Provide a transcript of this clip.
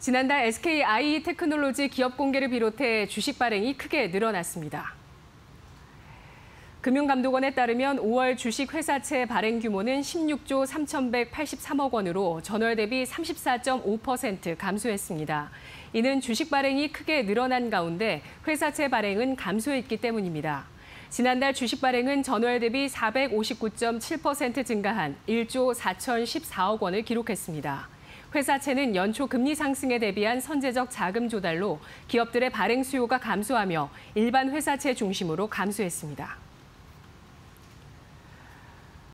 지난달 SK IE 테크놀로지 기업 공개를 비롯해 주식 발행이 크게 늘어났습니다. 금융감독원에 따르면 5월 주식 회사채 발행 규모는 16조 3,183억 원으로 전월 대비 34.5% 감소했습니다. 이는 주식 발행이 크게 늘어난 가운데 회사채 발행은 감소했기 때문입니다. 지난달 주식 발행은 전월 대비 459.7% 증가한 1조 4,014억 원을 기록했습니다. 회사채는 연초 금리 상승에 대비한 선제적 자금 조달로 기업들의 발행 수요가 감소하며 일반 회사채 중심으로 감소했습니다.